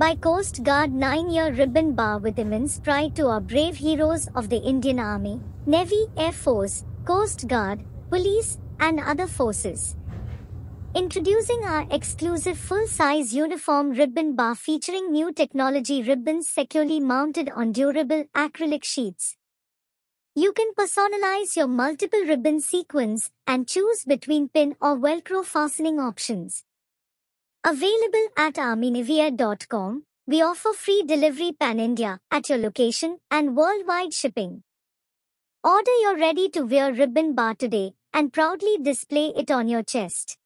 Buy Coast Guard 9-year ribbon bar with immense pride to our brave heroes of the Indian Army, Navy, Air Force, Coast Guard, Police, and other forces. Introducing our exclusive full-size uniform ribbon bar featuring new technology ribbons securely mounted on durable acrylic sheets. You can personalize your multiple ribbon sequence and choose between pin or velcro fastening options. Available at armynavyair.com, we offer free delivery pan-India at your location and worldwide shipping. Order your ready-to-wear ribbon bar today and proudly display it on your chest.